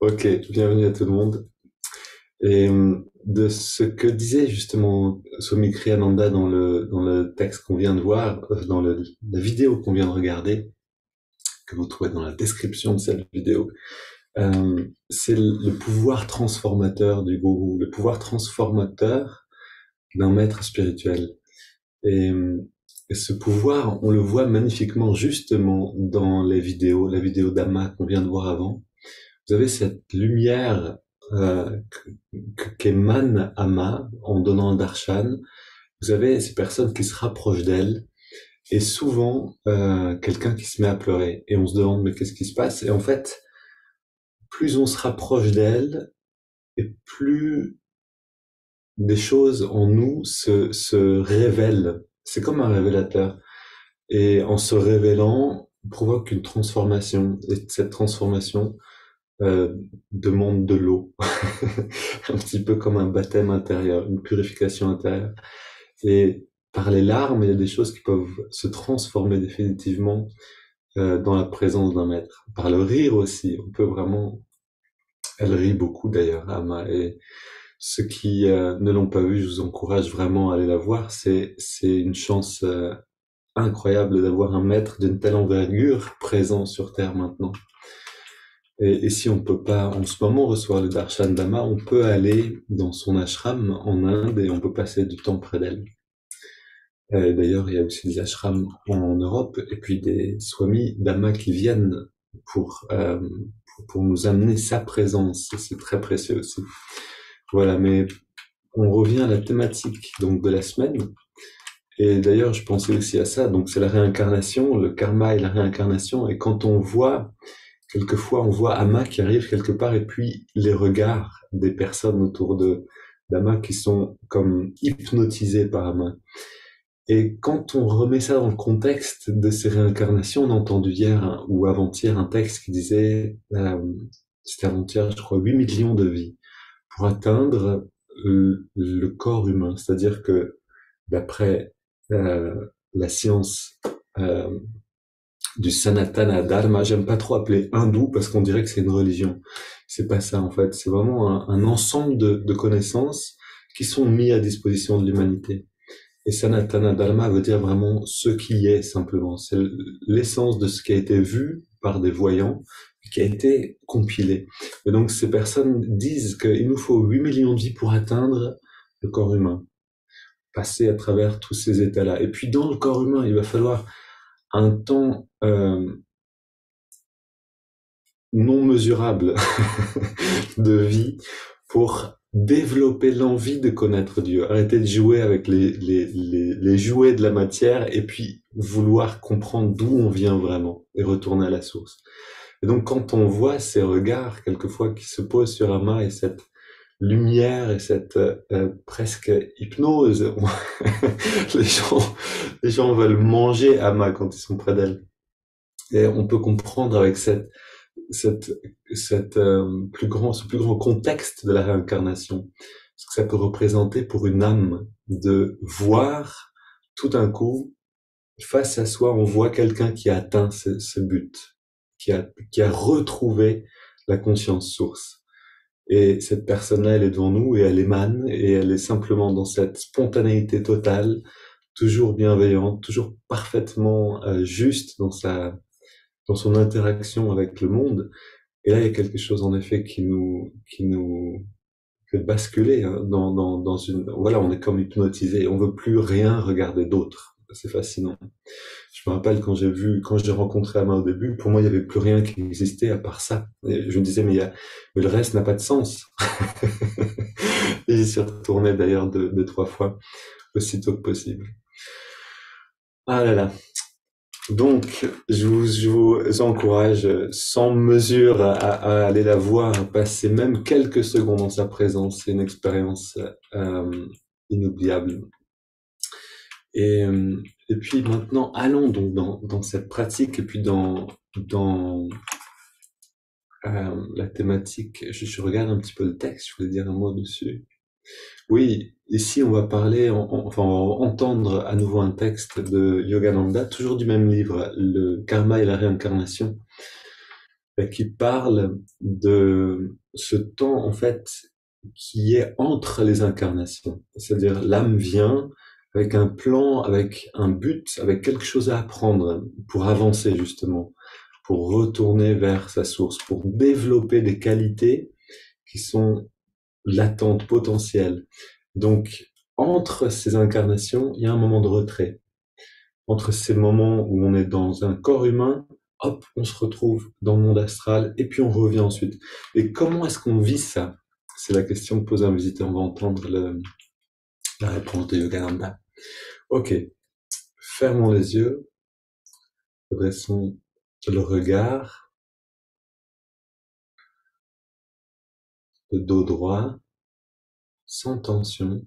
Ok, bienvenue à tout le monde. Et euh, de ce que disait justement Swami Kriyananda dans le, dans le texte qu'on vient de voir, euh, dans le, la vidéo qu'on vient de regarder, que vous trouvez dans la description de cette vidéo, euh, c'est le pouvoir transformateur du gourou, le pouvoir transformateur d'un maître spirituel. Et, et, ce pouvoir, on le voit magnifiquement justement dans les vidéos, la vidéo d'Ama qu'on vient de voir avant. Vous avez cette lumière euh, qu'émane Ama en donnant un darshan. Vous avez ces personnes qui se rapprochent d'elle et souvent euh, quelqu'un qui se met à pleurer et on se demande mais qu'est-ce qui se passe? Et en fait, plus on se rapproche d'elle et plus des choses en nous se, se révèlent. C'est comme un révélateur. Et en se révélant, on provoque une transformation. Et cette transformation euh, demande de l'eau. un petit peu comme un baptême intérieur, une purification intérieure. Et par les larmes, il y a des choses qui peuvent se transformer définitivement euh, dans la présence d'un maître. Par le rire aussi, on peut vraiment... Elle rit beaucoup d'ailleurs, Ama. Et ceux qui euh, ne l'ont pas vue, je vous encourage vraiment à aller la voir. C'est une chance euh, incroyable d'avoir un maître d'une telle envergure présent sur Terre maintenant. Et, et, si on peut pas en ce moment recevoir le darshan d'Ama, on peut aller dans son ashram en Inde et on peut passer du temps près d'elle. Euh, d'ailleurs, il y a aussi des ashrams en Europe et puis des swamis d'Ama qui viennent pour, euh, pour, pour nous amener sa présence. C'est très précieux aussi. Voilà, mais on revient à la thématique donc de la semaine. Et d'ailleurs, je pensais aussi à ça. Donc, c'est la réincarnation, le karma et la réincarnation. Et quand on voit, quelquefois, on voit Ama qui arrive quelque part et puis les regards des personnes autour de d'Ama qui sont comme hypnotisés par Ama. Et quand on remet ça dans le contexte de ces réincarnations, on a entendu hier ou avant-hier un texte qui disait, euh, c'était avant-hier, je crois, 8 millions de vies pour atteindre le, le corps humain. C'est-à-dire que d'après euh, la science euh, du Sanatana Dharma, j'aime pas trop appeler hindou parce qu'on dirait que c'est une religion. C'est pas ça en fait. C'est vraiment un, un ensemble de, de connaissances qui sont mis à disposition de l'humanité. Et Sanatana Dharma veut dire vraiment ce qui est simplement. C'est l'essence de ce qui a été vu par des voyants, qui a été compilé. Et donc ces personnes disent qu'il nous faut 8 millions de vies pour atteindre le corps humain, passer à travers tous ces états-là. Et puis dans le corps humain, il va falloir un temps euh, non mesurable de vie pour développer l'envie de connaître Dieu, arrêter de jouer avec les, les, jouets de la matière et puis vouloir comprendre d'où on vient vraiment et retourner à la source. Et donc quand on voit ces regards quelquefois qui se posent sur Ama et cette lumière et cette euh, presque hypnose, les gens les gens veulent manger Ama quand ils sont près d'elle. Et on peut comprendre avec cette cette, cette euh, plus grand, ce plus grand contexte de la réincarnation, ce que ça peut représenter pour une âme de voir tout d'un coup face à soi, on voit quelqu'un qui a atteint ce, ce, but, qui a, retrouvé la conscience source. Et cette personne-là, elle est devant nous et elle émane et elle est simplement dans cette spontanéité totale, toujours bienveillante, toujours parfaitement euh, juste dans sa dans son interaction avec le monde. Et là, il y a quelque chose en effet qui nous, qui nous fait basculer hein, dans, dans, dans une. Voilà, on est comme hypnotisé. On veut plus rien regarder d'autre. C'est fascinant. Je me rappelle quand j'ai vu, quand j'ai rencontré Ama au début, pour moi, il n'y avait plus rien qui existait à part ça. Je me disais, mais, y a, mais le reste n'a pas de sens. et j'y suis retourné d'ailleurs deux, trois fois, aussitôt que possible. Ah là là. Donc, je vous, je vous, encourage sans mesure à, à, aller la voir, passer même quelques secondes dans sa présence. C'est une expérience euh, inoubliable. Et, et puis maintenant, allons donc dans, cette pratique et puis dans, euh, la thématique. Je, je, regarde un petit peu le texte, je voulais dire un mot dessus. Oui, ici on va parler, enfin on va entendre à nouveau un texte de Yogananda, toujours du même livre, le karma et la réincarnation. qui parle de ce temps en fait qui est entre les incarnations. C'est-à-dire l'âme vient avec un plan, avec un but, avec quelque chose à apprendre pour avancer justement, pour retourner vers sa source, pour développer des qualités qui sont latentes, potentielles. Donc, entre ces incarnations, il y a un moment de retrait. Entre ces moments où on est dans un corps humain, hop, on se retrouve dans le monde astral et puis on revient ensuite. Et comment est-ce qu'on vit ça? C'est la question que pose un visiteur. On va entendre le, la réponse de Yogananda. Ok, fermons les yeux, dressons le regard, le dos droit, sans tension.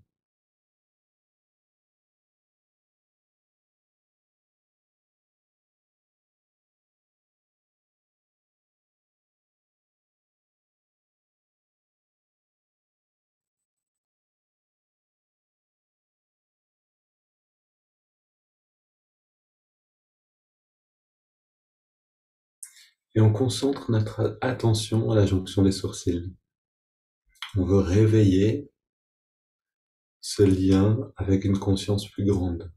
Et on concentre notre attention à la jonction des sourcils. On veut réveiller ce lien avec une conscience plus grande.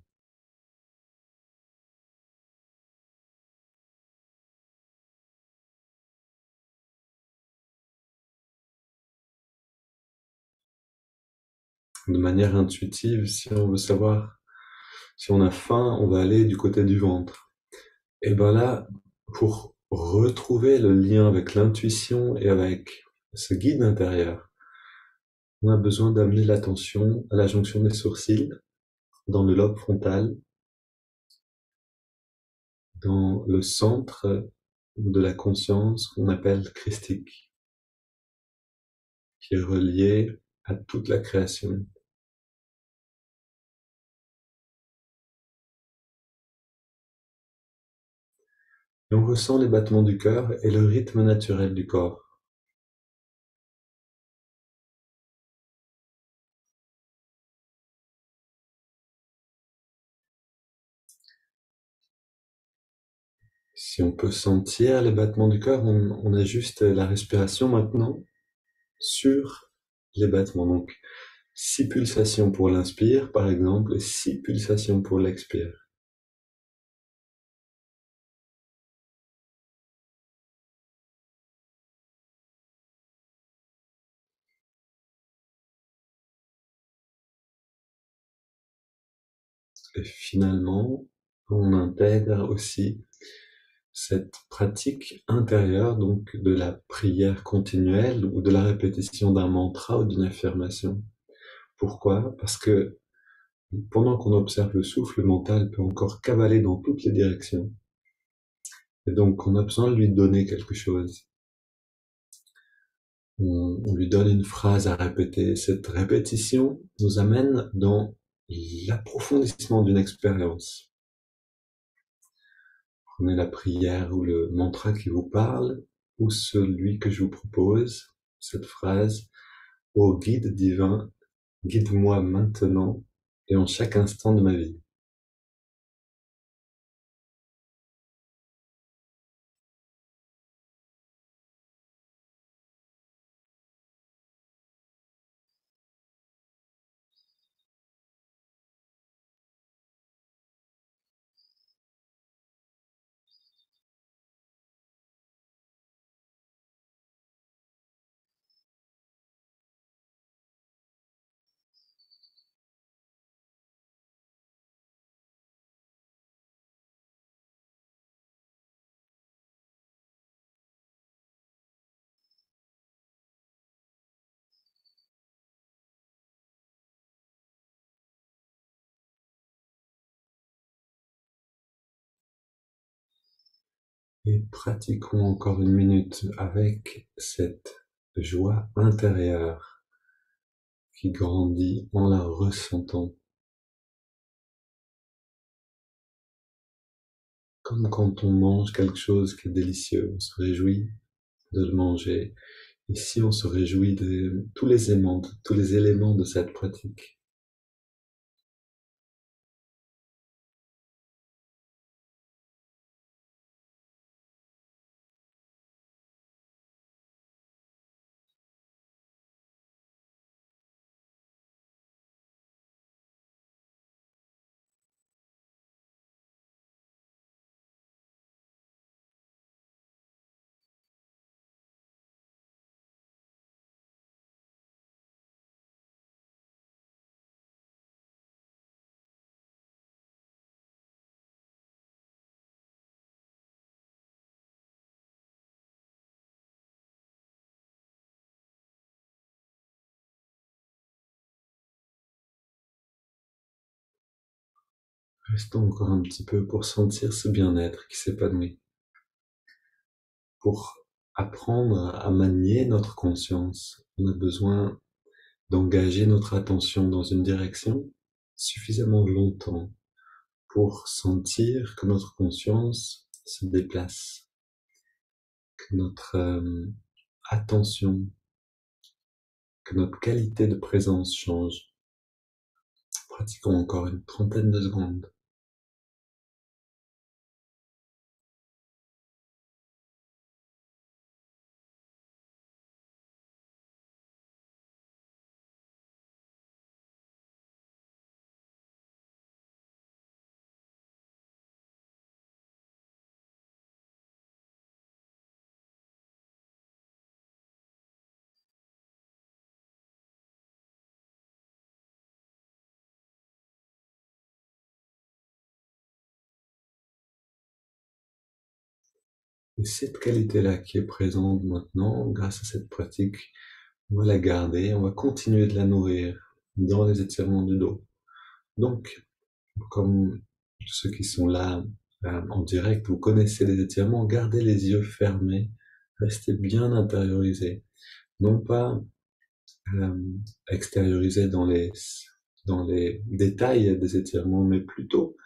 De manière intuitive, si on veut savoir si on a faim, on va aller du côté du ventre. Et ben là, pour retrouver le lien avec l'intuition et avec ce guide intérieur, on a besoin d'amener l'attention à la jonction des sourcils, dans le lobe frontal, dans le centre de la conscience qu'on appelle christique, qui est relié à toute la création. On ressent les battements du cœur et le rythme naturel du corps. Si on peut sentir les battements du cœur, on, ajuste la respiration maintenant sur les battements. Donc, six pulsations pour l'inspire, par exemple, et six pulsations pour l'expire. Et finalement, on intègre aussi cette pratique intérieure, donc de la prière continuelle ou de la répétition d'un mantra ou d'une affirmation. Pourquoi? Parce que pendant qu'on observe le souffle, le mental peut encore cavaler dans toutes les directions. Et donc, on a besoin de lui donner quelque chose. On, on lui donne une phrase à répéter. Cette répétition nous amène dans l'approfondissement d'une expérience. Prenez la prière ou le mantra qui vous parle, ou celui que je vous propose, cette phrase, Ô guide divin, guide-moi maintenant et en chaque instant de ma vie. Et pratiquons encore une minute avec cette joie intérieure qui grandit en la ressentant. Comme quand on mange quelque chose qui est délicieux, on se réjouit de le manger. Ici, on se réjouit de tous les aimants, de tous les éléments de cette pratique. Restons encore un petit peu pour sentir ce bien-être qui s'épanouit. Pour apprendre à manier notre conscience, on a besoin d'engager notre attention dans une direction suffisamment longtemps pour sentir que notre conscience se déplace, que notre euh, attention, que notre qualité de présence change. Pratiquons encore une trentaine de secondes. Et cette qualité-là qui est présente maintenant, grâce à cette pratique, on va la garder, on va continuer de la nourrir dans les étirements du dos. Donc, comme ceux qui sont là euh, en direct, vous connaissez les étirements, gardez les yeux fermés, restez bien intériorisés. Non pas euh, extériorisés dans les, dans les détails des étirements, mais plutôt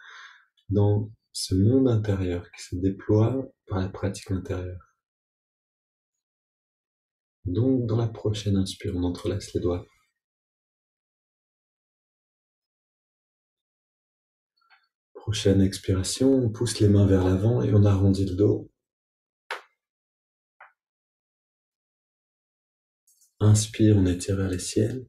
dans ce monde intérieur qui se déploie par la pratique intérieure. Donc, dans la prochaine inspire, on entrelace les doigts. Prochaine expiration, on pousse les mains vers l'avant et on arrondit le dos. Inspire, on étire vers les ciels.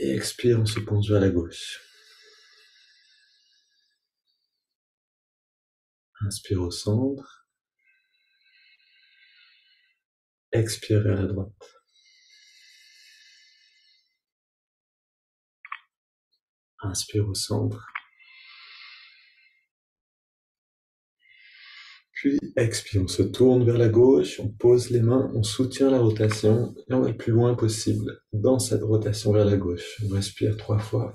Et expire, on se penche vers la gauche. Inspire au centre. Expire vers la droite. Inspire au centre. Puis expire, on se tourne vers la gauche, on pose les mains, on soutient la rotation et on va le plus loin possible dans cette rotation vers la gauche. On respire trois fois.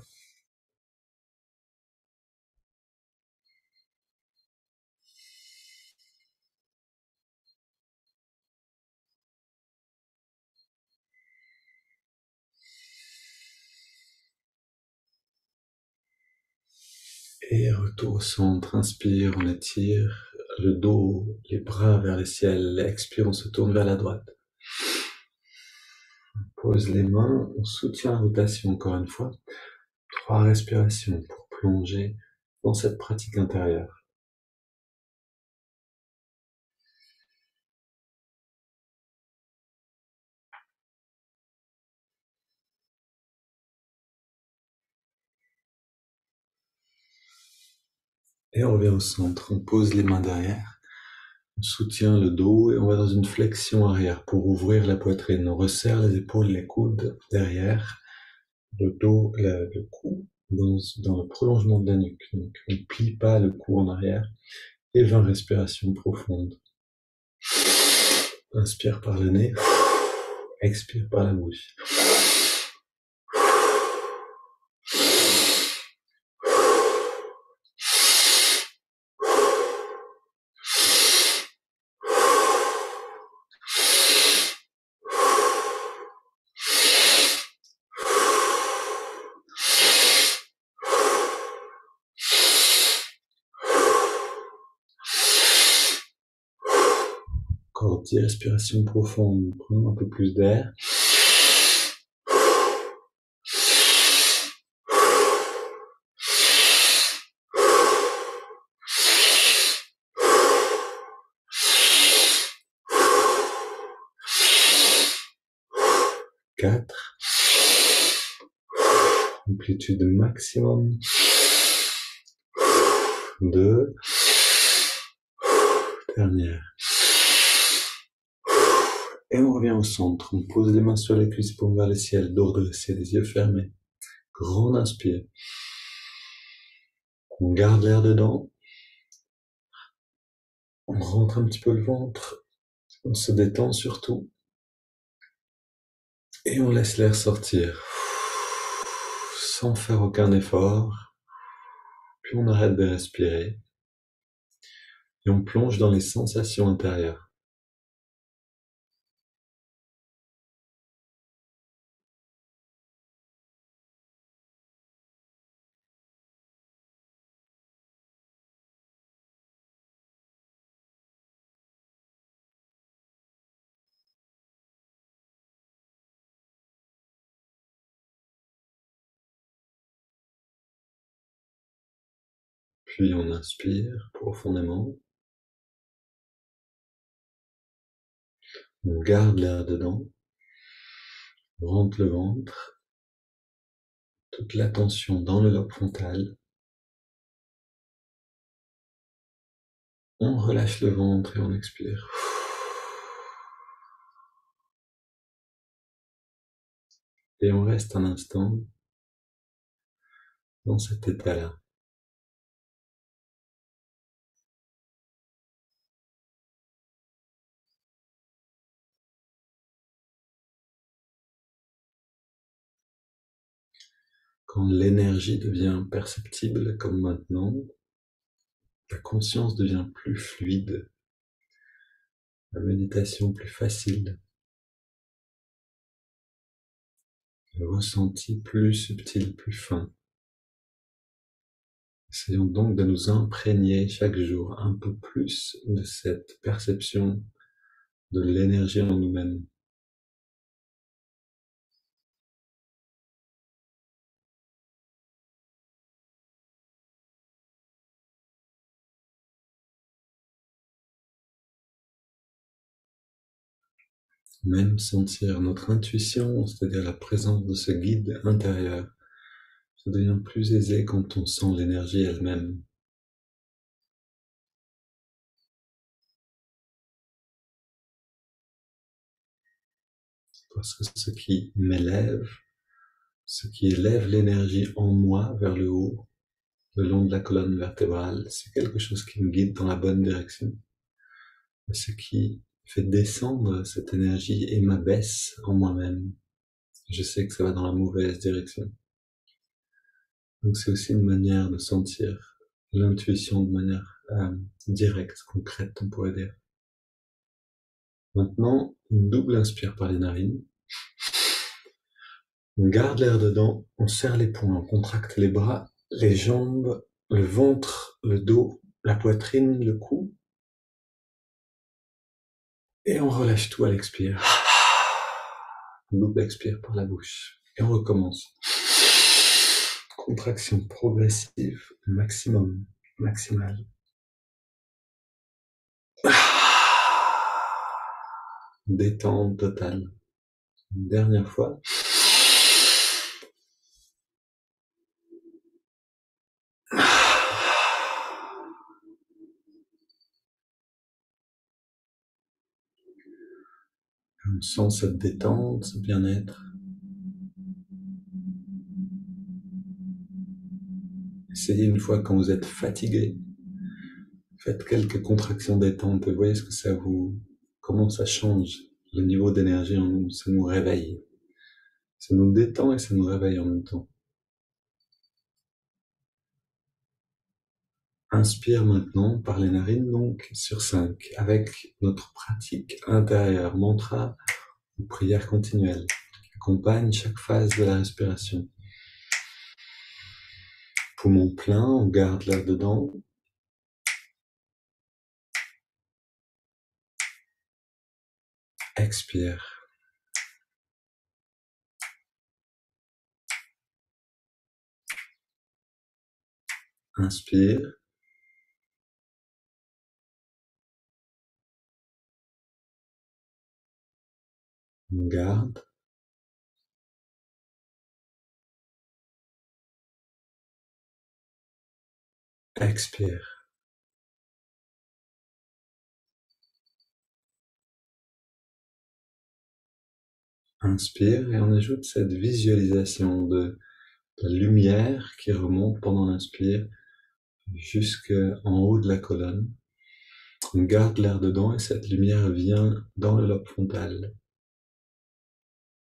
Et retour au centre, inspire, on étire le dos, les bras vers le ciel, expire, se tourne vers la droite. On pose les mains, on soutient la rotation encore une fois. Trois respirations pour plonger dans cette pratique intérieure. Et on revient au centre. On pose les mains derrière. On soutient le dos et on va dans une flexion arrière pour ouvrir la poitrine. On resserre les épaules, les coudes derrière, le dos, le, cou dans, le prolongement de la nuque. Donc on ne plie pas le cou en arrière. Et 20 respirations profondes. Inspire par le nez. Expire par la bouche. Respiration profonde. Prenons un peu plus d'air. Quatre. Amplitude maximum. Deux. Dernière. Et on revient au centre. On pose les mains sur les cuisses pour vers le ciel, dos redressé, les yeux fermés. Grande inspire. On garde l'air dedans. On rentre un petit peu le ventre. On se détend surtout. Et on laisse l'air sortir. sans faire aucun effort. Puis on arrête de respirer et on plonge dans les sensations intérieures. Puis on inspire profondément. On garde l'air dedans. On rentre le ventre. Toute la tension dans le lobe frontal. On relâche le ventre et on expire. Et on reste un instant dans cet état-là. Quand l'énergie devient perceptible comme maintenant, la conscience devient plus fluide, la méditation plus facile, le ressenti plus subtil, plus fin. Essayons donc de nous imprégner chaque jour un peu plus de cette perception de l'énergie en nous-mêmes. Même sentir notre intuition, c'est-à-dire la présence de ce guide intérieur. Ça devient plus aisé quand on sent l'énergie elle-même. Parce que ce qui m'élève, ce qui élève l'énergie en moi vers le haut, le long de la colonne vertébrale, c'est quelque chose qui me guide dans la bonne direction. ce qui fait descendre cette énergie et m'abaisse en moi-même. Je sais que ça va dans la mauvaise direction. Donc c'est aussi une manière de sentir l'intuition de manière euh, directe, concrète, on pourrait dire. Maintenant, une double inspire par les narines. On garde l'air dedans, on serre les poings, on contracte les bras, les jambes, le ventre, le dos, la poitrine, le cou. Et on relâche tout à l'expire. Double expire par la bouche. Et on recommence. Contraction progressive, maximum, maximale. Détente totale. Dernière fois. On sent cette détente, ce bien-être. Essayez une fois quand vous êtes fatigué, faites quelques contractions détente et voyez ce que ça vous, comment ça change le niveau d'énergie en nous, ça nous réveille. Ça nous détend et ça nous réveille en même temps. Inspire maintenant par les narines, donc sur 5, avec notre pratique intérieure, mantra ou prière continuelle, accompagne chaque phase de la respiration. Poumon plein, on garde l'air dedans. Expire. Inspire. Garde. Expire. Inspire et on ajoute cette visualisation de la lumière qui remonte pendant l'inspire jusqu'en haut de la colonne. On garde l'air dedans et cette lumière vient dans le lobe frontal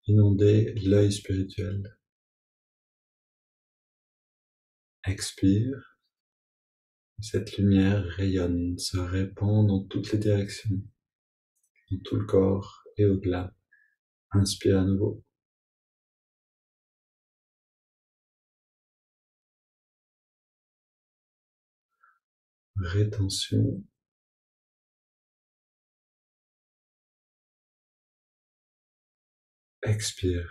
inonder l'œil spirituel. Expire. Cette lumière rayonne, se répand dans toutes les directions, dans tout le corps et au-delà. Inspire à nouveau. Rétention. Expire.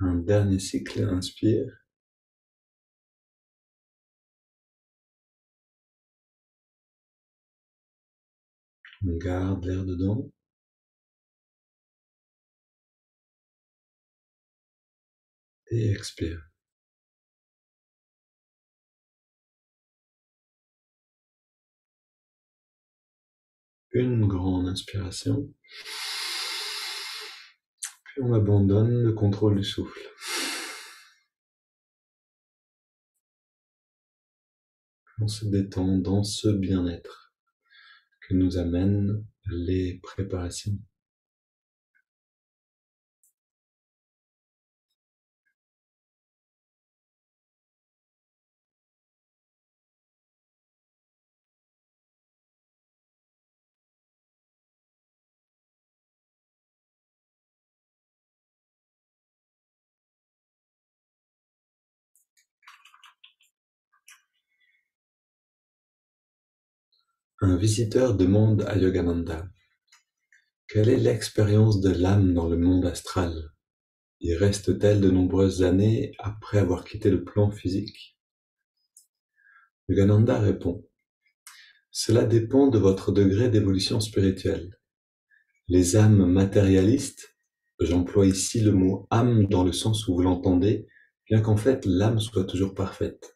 Un dernier cycle, inspire. On garde l'air dedans. Et expire. Une grande inspiration. Puis on abandonne le contrôle du souffle. On se détend dans ce bien-être que nous amènent les préparations. Un visiteur demande à Yogananda Quelle est l'expérience de l'âme dans le monde astral? Y reste-t-elle de nombreuses années après avoir quitté le plan physique? Yogananda répond Cela dépend de votre degré d'évolution spirituelle. Les âmes matérialistes, j'emploie ici le mot âme dans le sens où vous l'entendez, bien qu'en fait l'âme soit toujours parfaite.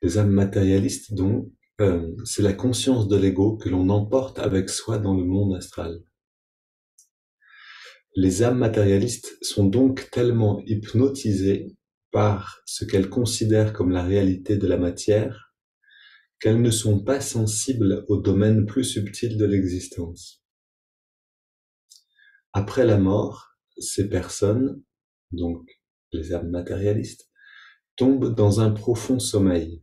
Les âmes matérialistes, donc, c'est la conscience de l'ego que l'on emporte avec soi dans le monde astral. Les âmes matérialistes sont donc tellement hypnotisées par ce qu'elles considèrent comme la réalité de la matière qu'elles ne sont pas sensibles au domaine plus subtil de l'existence. Après la mort, ces personnes, donc les âmes matérialistes, tombent dans un profond sommeil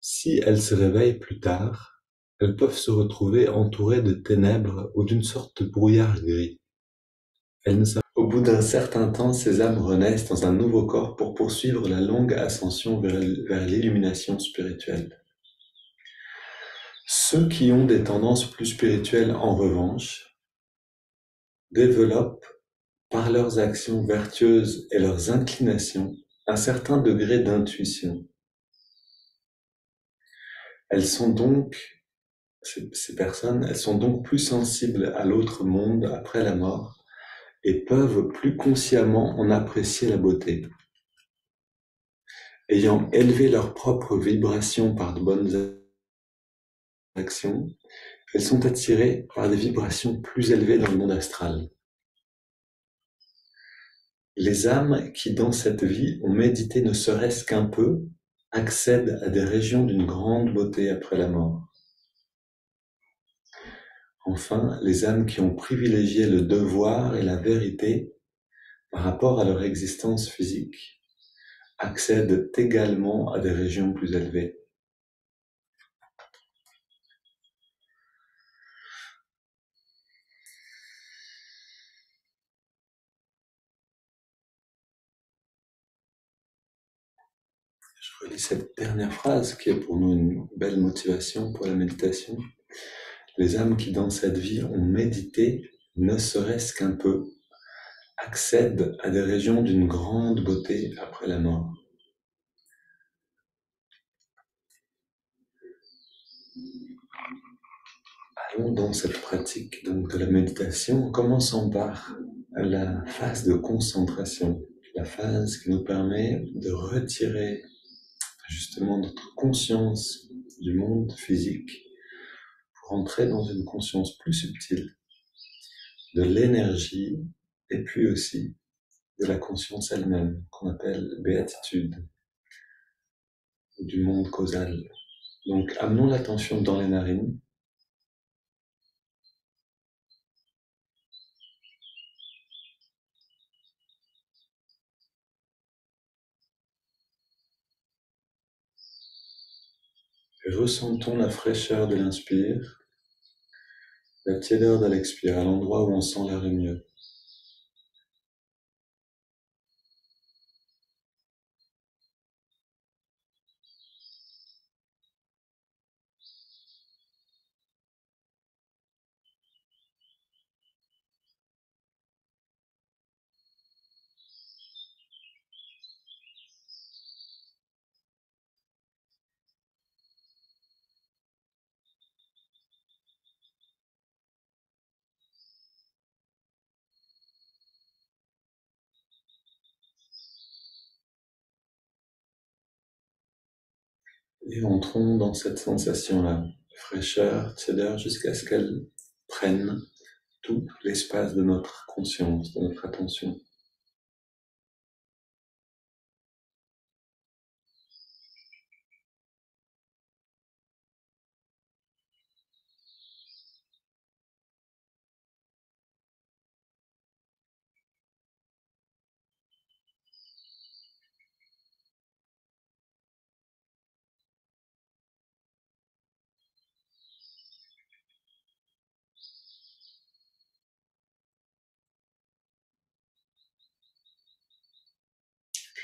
si elles se réveillent plus tard, elles peuvent se retrouver entourées de ténèbres ou d'une sorte de brouillard gris. Au bout d'un certain temps, ces âmes renaissent dans un nouveau corps pour poursuivre la longue ascension vers l'illumination spirituelle. Ceux qui ont des tendances plus spirituelles, en revanche, développent par leurs actions vertueuses et leurs inclinations un certain degré d'intuition. Elles sont donc, ces, personnes, elles sont donc plus sensibles à l'autre monde après la mort et peuvent plus consciemment en apprécier la beauté. Ayant élevé leur propre vibration par de bonnes actions, elles sont attirées par des vibrations plus élevées dans le monde astral. Les âmes qui, dans cette vie, ont médité ne serait-ce qu'un peu, accèdent à des régions d'une grande beauté après la mort. Enfin, les âmes qui ont privilégié le devoir et la vérité par rapport à leur existence physique accèdent également à des régions plus élevées. Je relis cette dernière phrase qui est pour nous une belle motivation pour la méditation. Les âmes qui dans cette vie ont médité, ne serait-ce qu'un peu, accèdent à des régions d'une grande beauté après la mort. Allons dans cette pratique donc de la méditation en commençant par la phase de concentration, la phase qui nous permet de retirer justement notre conscience du monde physique pour entrer dans une conscience plus subtile de l'énergie et puis aussi de la conscience elle-même qu'on appelle béatitude du monde causal. Donc amenons l'attention dans les narines Ressentons la fraîcheur de l'inspire, la tiédeur de l'expire, à l'endroit où on sent l'air mieux. Et entrons dans cette sensation-là, fraîcheur, tiédeur, jusqu'à ce qu'elle prenne tout l'espace de notre conscience, de notre attention.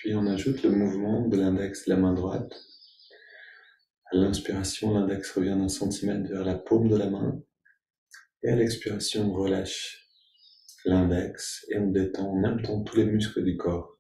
Puis on ajoute le mouvement de l'index de la main droite. À l'inspiration, l'index revient d'un centimètre vers la paume de la main. Et à l'expiration, on relâche l'index et on détend en même temps tous les muscles du corps.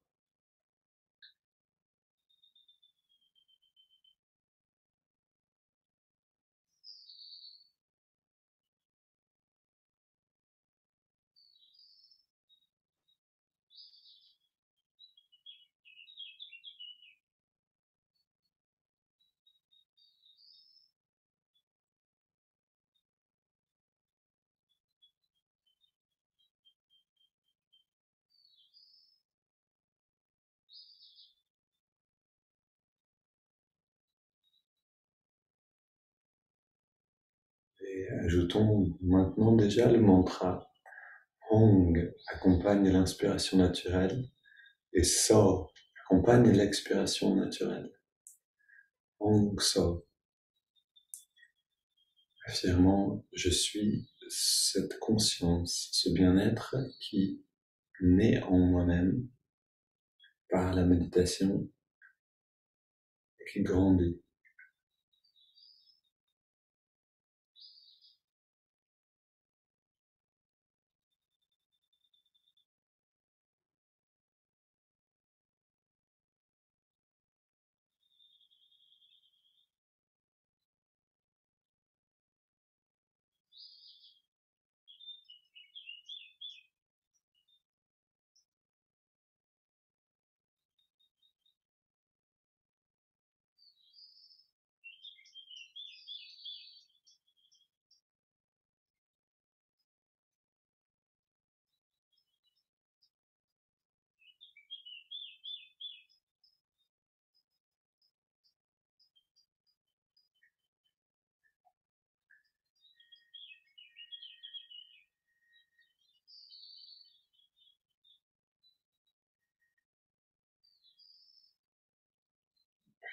Et ajoutons maintenant déjà le mantra. Hong accompagne l'inspiration naturelle et So accompagne l'expiration naturelle. Hong So. Affirmant, je suis cette conscience, ce bien-être qui naît en moi-même par la méditation et qui grandit.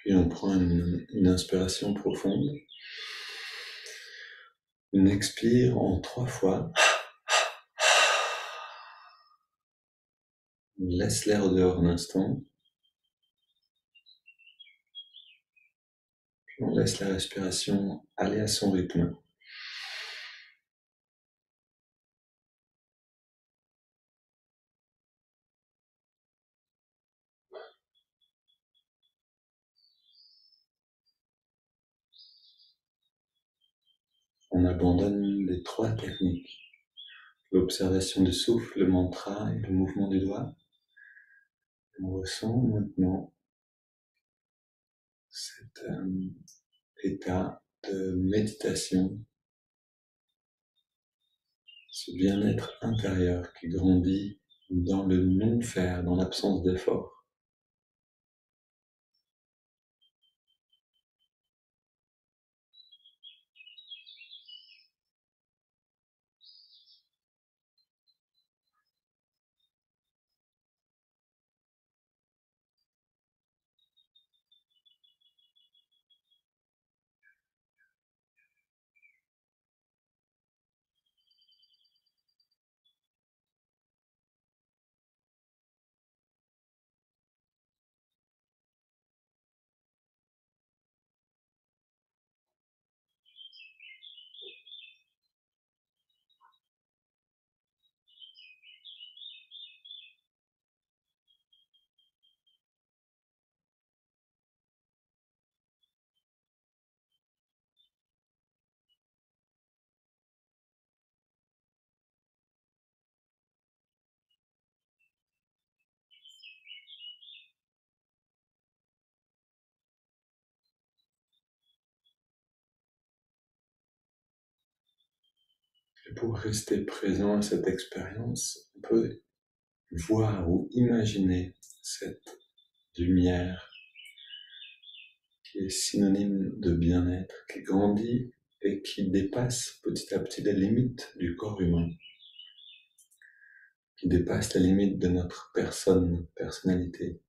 Puis on prend une, inspiration profonde. On expire en trois fois. On laisse l'air dehors un instant. Puis on laisse la respiration aller à son rythme. On abandonne les trois techniques. L'observation du souffle, le mantra et le mouvement du doigt. On ressent maintenant cet euh, état de méditation, ce bien-être intérieur qui grandit dans le non-faire, dans l'absence d'effort. Et pour rester présent à cette expérience, on peut voir ou imaginer cette lumière qui est synonyme de bien-être, qui grandit et qui dépasse petit à petit les limites du corps humain, qui dépasse les limites de notre personne, personnalité.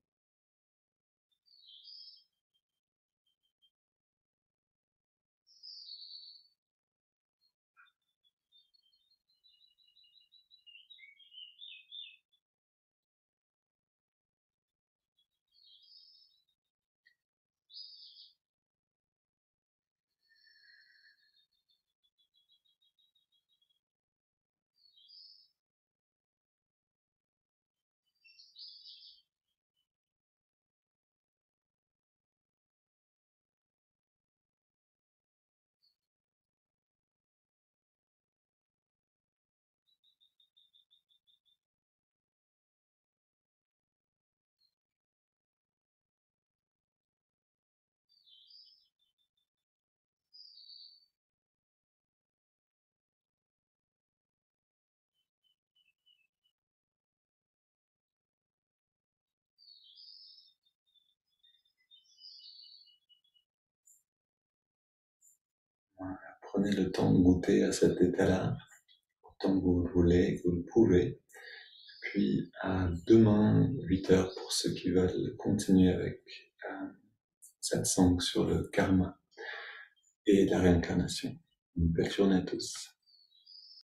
Prenez le temps de goûter à cet état-là, autant que vous le voulez, que vous le pouvez. Puis à demain, 8 heures, pour ceux qui veulent continuer avec euh, cette sang sur le karma et la réincarnation. Une belle journée à tous.